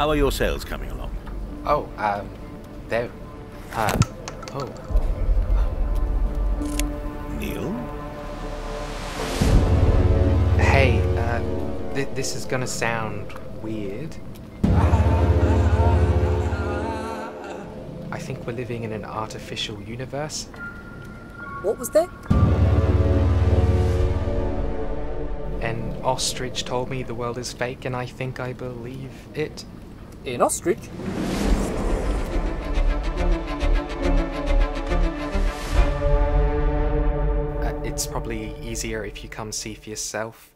How are your sales coming along? Oh, um, there. Uh, oh. Neil? Hey, uh, th this is gonna sound weird. I think we're living in an artificial universe. What was that? An ostrich told me the world is fake, and I think I believe it. An ostrich? Uh, it's probably easier if you come see for yourself.